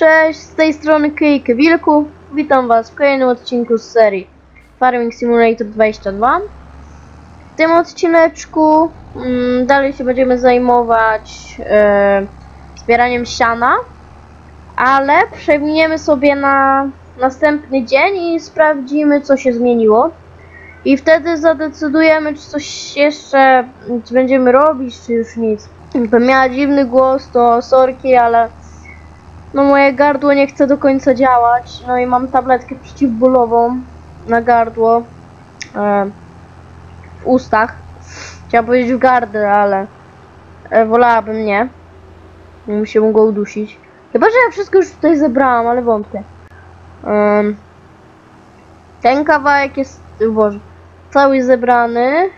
Cześć, z tej strony Kyjkę Wilku. Witam Was w kolejnym odcinku z serii Farming Simulator 22. W tym odcineczku mm, dalej się będziemy zajmować e, zbieraniem siana, ale przewiniemy sobie na następny dzień i sprawdzimy co się zmieniło. I wtedy zadecydujemy, czy coś jeszcze czy będziemy robić, czy już nic. Jakbym miała dziwny głos, to sorki, ale no moje gardło nie chce do końca działać. No i mam tabletkę przeciwbólową na gardło. E, w ustach. Chciałam powiedzieć w gardę, ale e, wolałabym nie. Bym się mogło udusić. Chyba, że ja wszystko już tutaj zebrałam, ale wątpię. Em, ten kawałek jest, boże, cały zebrany.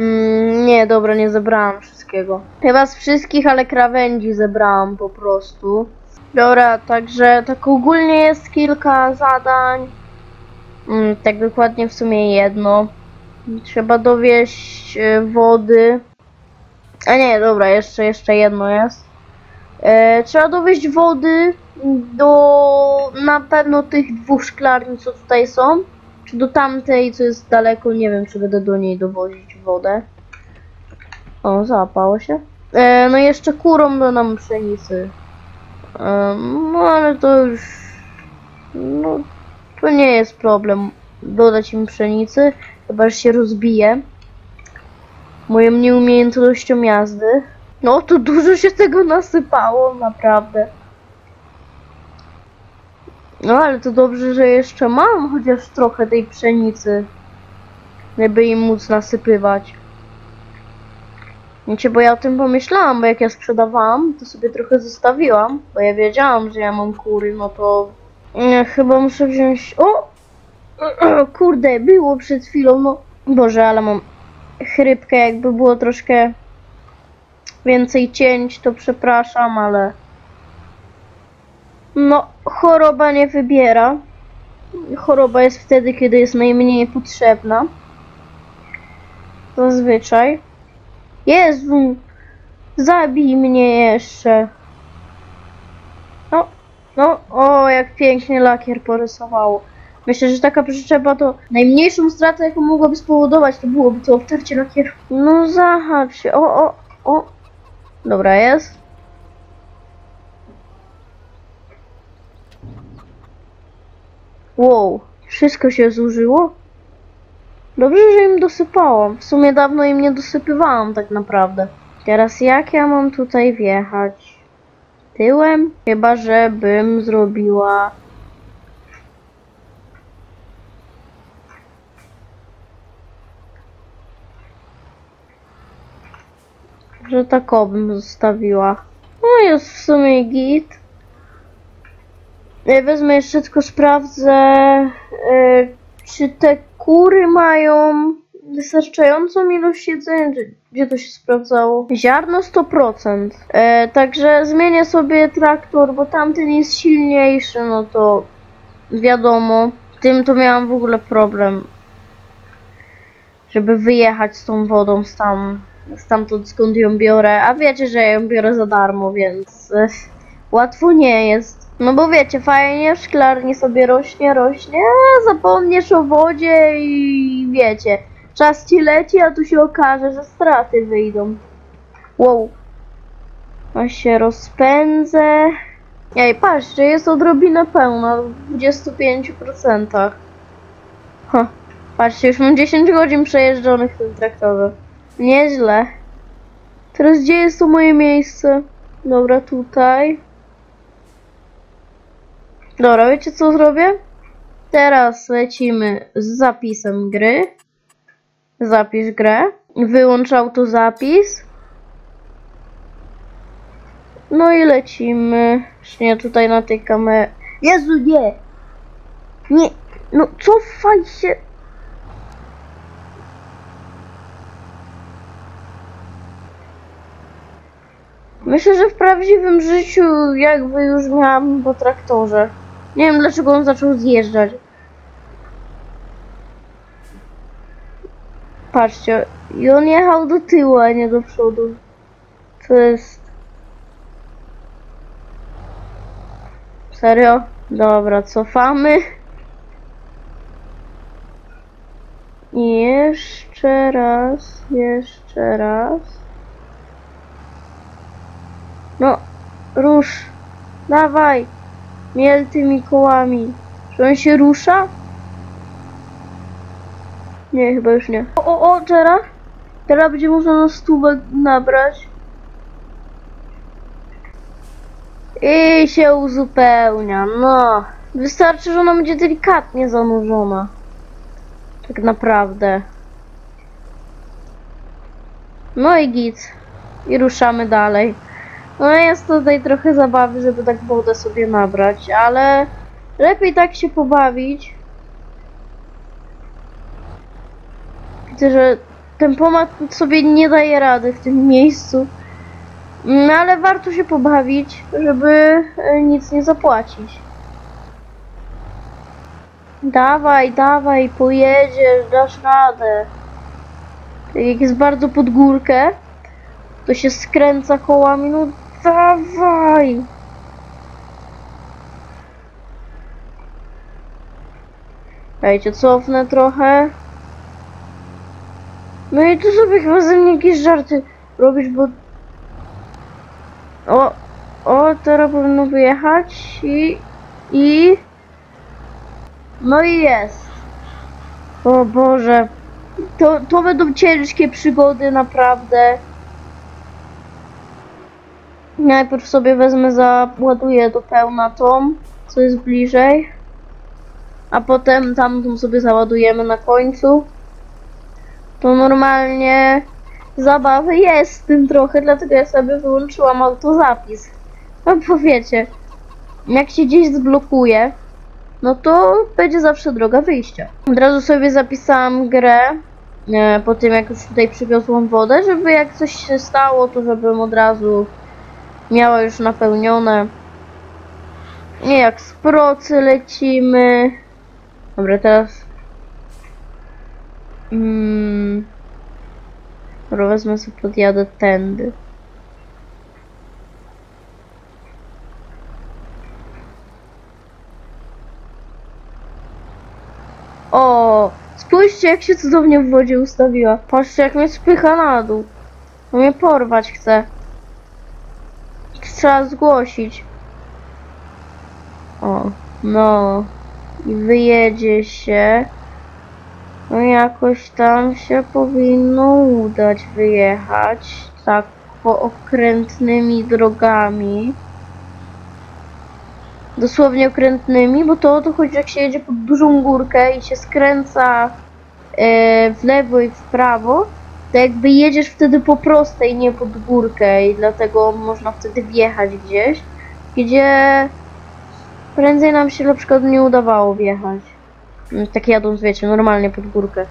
Mm, nie, dobra, nie zebrałam wszystkiego. Chyba z wszystkich, ale krawędzi zebrałam po prostu. Dobra, także tak ogólnie jest kilka zadań. Mm, tak dokładnie w sumie jedno. Trzeba dowieść e, wody. A nie, dobra, jeszcze, jeszcze jedno jest. E, trzeba dowieść wody do na pewno tych dwóch szklarni, co tutaj są. Czy do tamtej, co jest daleko, nie wiem, czy będę do niej dowozić wodę. O, załapało się. E, no jeszcze kurą do nam pszenicy. E, no ale to już... No, to nie jest problem dodać im pszenicy, chyba że się rozbije. Moją nieumiejętnością jazdy. No to dużo się tego nasypało, naprawdę. No ale to dobrze, że jeszcze mam chociaż trochę tej pszenicy. Żeby im móc nasypywać. Wiecie, bo ja o tym pomyślałam, bo jak ja sprzedawałam, to sobie trochę zostawiłam, bo ja wiedziałam, że ja mam kury, no to nie, chyba muszę wziąć... O! Kurde, było przed chwilą, no... Boże, ale mam chrypkę, jakby było troszkę więcej cięć, to przepraszam, ale... No, choroba nie wybiera. Choroba jest wtedy, kiedy jest najmniej potrzebna. Zazwyczaj. Jezu! Zabij mnie jeszcze. No, no, o, jak pięknie lakier porysowało. Myślę, że taka przyczepa to najmniejszą stratę, jaką mogłaby spowodować, to byłoby to obtarcie lakieru. No, zahacz się. O, o, o. Dobra, jest. Wow, wszystko się zużyło? Dobrze, że im dosypałam. W sumie dawno im nie dosypywałam tak naprawdę. Teraz jak ja mam tutaj wjechać? Tyłem? Chyba, żebym zrobiła... Że tak o bym zostawiła. No jest w sumie git. Wezmę jeszcze tylko sprawdzę, yy, czy te kury mają wystarczającą ilość jedzenia. Gdzie- to się sprawdzało? Ziarno 100%. E, także zmienię sobie traktor, bo tamten jest silniejszy, no to wiadomo. Tym to miałam w ogóle problem. Żeby wyjechać z tą wodą z tam, stamtąd skąd ją biorę. A wiecie, że ją biorę za darmo, więc e, łatwo nie jest. No bo wiecie, fajnie w szklarni sobie rośnie, rośnie, zapomniesz o wodzie i wiecie, czas ci leci, a tu się okaże, że straty wyjdą. Wow. A się rozpędzę. Ej, patrzcie, jest odrobina pełna, w 25%. Ha, patrzcie, już mam 10 godzin przejeżdżonych w tym traktorze. Nieźle. Teraz gdzie jest to moje miejsce? Dobra, tutaj. Dobra, wiecie co zrobię? Teraz lecimy z zapisem gry. Zapisz grę. Wyłącz autozapis. No i lecimy. Nie tutaj na tej kamerze. Jezu, nie! Nie! No cofaj się! Myślę, że w prawdziwym życiu jakby już miałam po traktorze. Nie wiem dlaczego on zaczął zjeżdżać. Patrzcie, i on jechał do tyłu, a nie do przodu. To jest... Serio? Dobra, cofamy. Jeszcze raz, jeszcze raz. No, rusz. Dawaj. Miel tymi kołami. Czy on się rusza? Nie, chyba już nie. O, o, o, teraz? Teraz będzie można na stówę nabrać. I się uzupełnia, no. Wystarczy, że ona będzie delikatnie zanurzona. Tak naprawdę. No i git. I ruszamy dalej. No jest tutaj trochę zabawy, żeby tak wodę sobie nabrać, ale lepiej tak się pobawić. Widzę, że tempomat sobie nie daje rady w tym miejscu. No ale warto się pobawić, żeby e, nic nie zapłacić. Dawaj, dawaj, pojedziesz, dasz radę. Jak jest bardzo pod górkę, to się skręca kołami, no dawaj. Dajcie, cofnę trochę. No i tu sobie chyba ze mnie jakieś żarty robisz, bo... O, o, teraz powinno wyjechać i... i... No i jest. O Boże. To, to będą ciężkie przygody, naprawdę. Najpierw sobie wezmę, załaduję do pełna tą, co jest bliżej. A potem tamtą sobie załadujemy na końcu. To normalnie zabawy jest z tym trochę, dlatego ja sobie wyłączyłam autozapis. No bo wiecie, jak się gdzieś zblokuje, no to będzie zawsze droga wyjścia. Od razu sobie zapisałam grę e, po tym, jak już tutaj przywiozłam wodę, żeby jak coś się stało, to żebym od razu miała już napełnione. Nie jak z procy lecimy. Dobra, teraz. Mm. Dobra, wezmę sobie podjadę tędy. O, spójrzcie jak się cudownie w wodzie ustawiła. Patrzcie jak mnie spycha na dół. On mnie porwać chce. Trzeba zgłosić. O, no. I wyjedzie się. No jakoś tam się powinno udać wyjechać. Tak po okrętnymi drogami. Dosłownie okrętnymi, bo to o to chodzi, jak się jedzie pod dużą górkę i się skręca e, w lewo i w prawo, to jakby jedziesz wtedy po prostej, nie pod górkę i dlatego można wtedy wjechać gdzieś, gdzie prędzej nam się na przykład nie udawało wjechać. Mm, Tak jadąc, wiecie, normalnie pod górkę.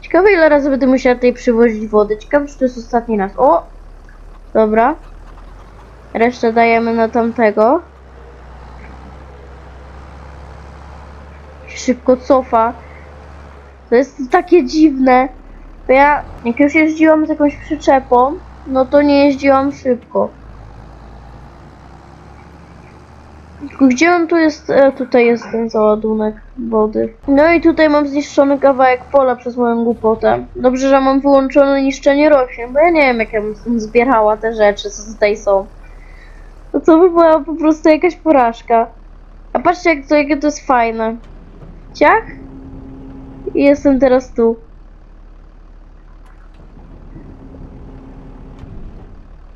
Ciekawe ile razy będę musiała tutaj przywozić wody. Ciekawe czy to jest ostatni raz. O! Dobra. Resztę dajemy na tamtego. Szybko cofa. To jest takie dziwne. Bo ja, jak już jeździłam z jakąś przyczepą, no to nie jeździłam szybko. Tylko Gdzie on tu jest? E, tutaj jest ten załadunek wody. No i tutaj mam zniszczony kawałek pola przez moją głupotę. Dobrze, że mam wyłączone niszczenie roślin, bo ja nie wiem jak ja bym zbierała te rzeczy, co tutaj są. To co by była po prostu jakaś porażka. A patrzcie jak to, to jest fajne. Ciach? I jestem teraz tu.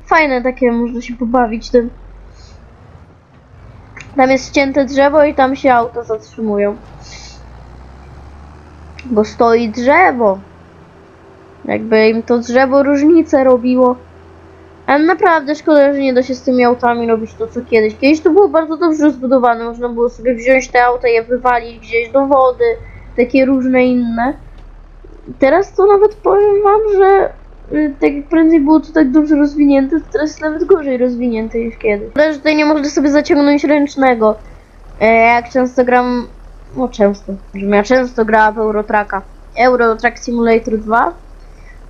Fajne takie, można się pobawić tym. Tam jest ścięte drzewo i tam się auta zatrzymują. Bo stoi drzewo. Jakby im to drzewo różnicę robiło. Ale naprawdę szkoda, że nie da się z tymi autami robić to co kiedyś. Kiedyś to było bardzo dobrze zbudowane. Można było sobie wziąć te auta i je wywalić gdzieś do wody. Takie różne inne. Teraz to nawet powiem wam, że y, tak jak prędzej było to tak dobrze rozwinięte, to teraz jest nawet gorzej rozwinięte niż kiedyś. Ale że tutaj nie można sobie zaciągnąć ręcznego. E, jak często gram, no często, ja często grała w Eurotracka. Euro Truck Simulator 2.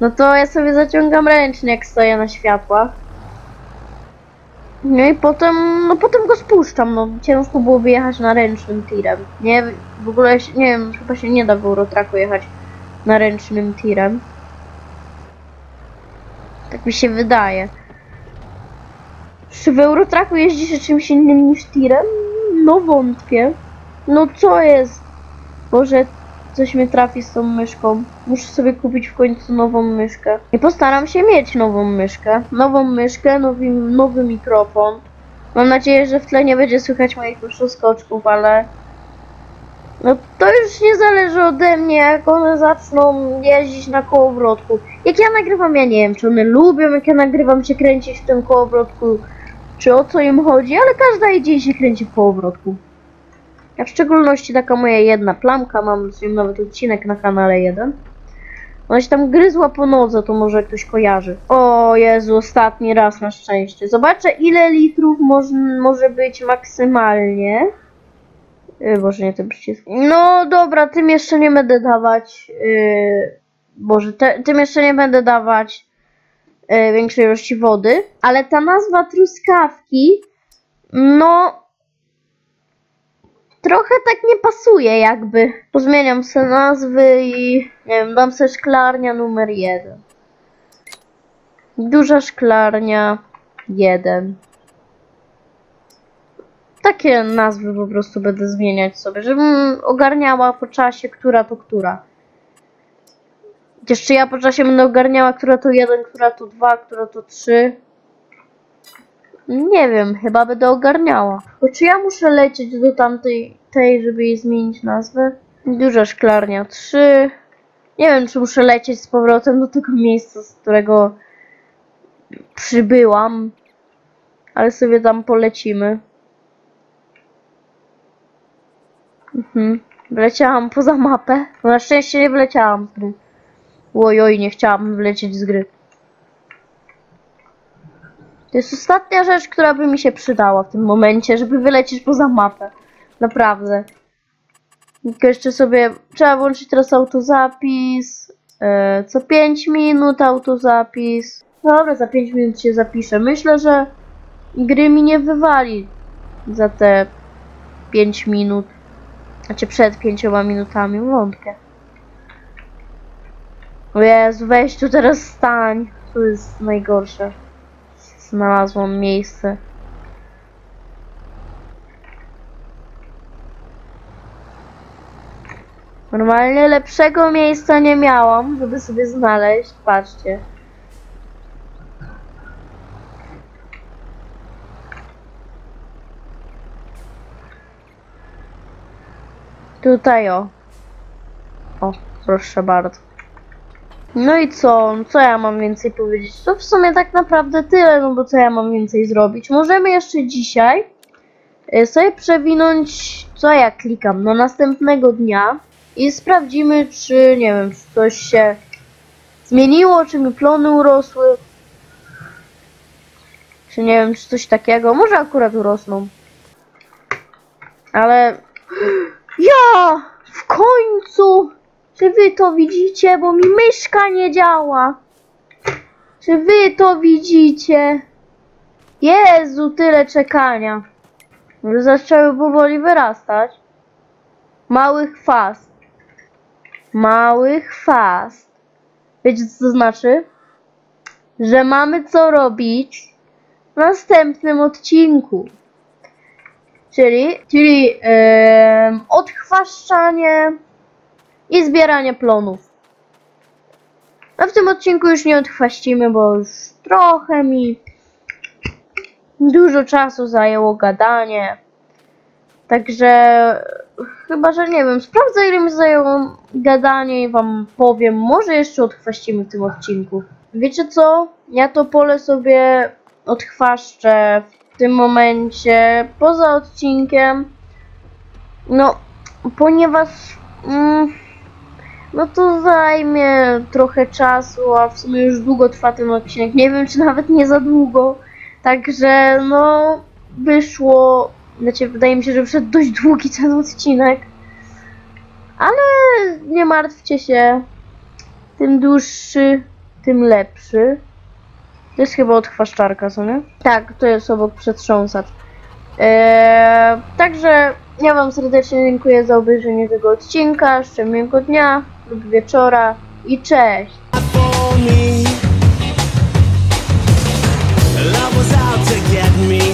No to ja sobie zaciągam ręcznie, jak stoję na światłach. No i potem, no potem go spuszczam, no ciężko było wyjechać na ręcznym tirem. Nie, w ogóle, nie wiem, chyba się nie da w Eurotraku jechać na ręcznym tirem. Tak mi się wydaje. Czy w Eurotraku jeździ się czymś innym niż tirem? No wątpię. No co jest? Boże, coś mnie trafi z tą myszką. Muszę sobie kupić w końcu nową myszkę. I postaram się mieć nową myszkę. Nową myszkę, nowy, nowy mikrofon. Mam nadzieję, że w tle nie będzie słychać moich skoczków, ale... No to już nie zależy ode mnie, jak one zaczną jeździć na kołowrotku. Jak ja nagrywam, ja nie wiem, czy one lubią, jak ja nagrywam się kręcić w tym kołowrotku, czy o co im chodzi, ale każda idzie i się kręci w kołowrotku. A w szczególności taka moja jedna plamka, mam z nią nawet odcinek na kanale jeden. Ona się tam gryzła po nodze, to może ktoś kojarzy. O Jezu, ostatni raz na szczęście. Zobaczę ile litrów moż, może być maksymalnie. Yy, Boże, nie ten przycisk. No dobra, tym jeszcze nie będę dawać. Yy, Boże, te, tym jeszcze nie będę dawać yy, większej ilości wody. Ale ta nazwa truskawki, no trochę tak nie pasuje jakby. Pozmieniam sobie nazwy i nie wiem, dam sobie szklarnia numer jeden. Duża szklarnia jeden. Takie nazwy po prostu będę zmieniać sobie, żebym ogarniała po czasie, która to która. Jeszcze ja po czasie będę ogarniała, która to jeden, która to dwa, która to trzy. Nie wiem, chyba będę ogarniała. Bo czy ja muszę lecieć do tamtej, tej, żeby jej zmienić nazwę? Duża szklarnia 3. Nie wiem, czy muszę lecieć z powrotem do tego miejsca, z którego przybyłam. Ale sobie tam polecimy. Mhm. Wleciałam poza mapę. Na szczęście nie wleciałam z gry. Ojoj, nie chciałam wlecieć z gry. To jest ostatnia rzecz, która by mi się przydała w tym momencie, żeby wylecieć poza mapę. Naprawdę. Tylko jeszcze sobie trzeba włączyć teraz autozapis. E, co 5 minut autozapis. Dobra, za 5 minut się zapiszę. Myślę, że gry mi nie wywali za te 5 minut. Znaczy przed 5 minutami, wątpię. O Jezu, weź tu teraz stań. To jest najgorsze. Znalazłam miejsce. Normalnie lepszego miejsca nie miałam, żeby sobie znaleźć. Patrzcie. Tutaj o. O, proszę bardzo. No i co? Co ja mam więcej powiedzieć? To w sumie tak naprawdę tyle, no bo co ja mam więcej zrobić? Możemy jeszcze dzisiaj y, sobie przewinąć, co ja klikam, no następnego dnia i sprawdzimy, czy, nie wiem, czy coś się zmieniło, czy mi plony urosły, czy nie wiem, czy coś takiego. Może akurat urosną. Ale... Ja! W końcu! Czy wy to widzicie? Bo mi myszka nie działa. Czy wy to widzicie? Jezu, tyle czekania. Zaczęły powoli wyrastać. Mały chwast. Mały chwast. Wiecie co to znaczy? Że mamy co robić w następnym odcinku. Czyli, czyli em, odchwaszczanie i zbieranie plonów. No w tym odcinku już nie odchwaścimy, bo już trochę mi dużo czasu zajęło gadanie. Także chyba, że nie wiem, sprawdzę ile mi zajęło gadanie i wam powiem. Może jeszcze odchwaścimy w tym odcinku. Wiecie co? Ja to pole sobie odchwaszczę w tym momencie poza odcinkiem. No, ponieważ mm, no to zajmie trochę czasu, a w sumie już długo trwa ten odcinek. Nie wiem, czy nawet nie za długo. Także no, wyszło. Znaczy, wydaje mi się, że wyszedł dość długi ten odcinek. Ale nie martwcie się. Tym dłuższy, tym lepszy. To jest chyba od chwaszczarka, co nie? Tak, to jest obok przetrząsacz. Eee, także ja Wam serdecznie dziękuję za obejrzenie tego odcinka. Życzę miłego dnia lub wieczora i cześć! Love was out to get me.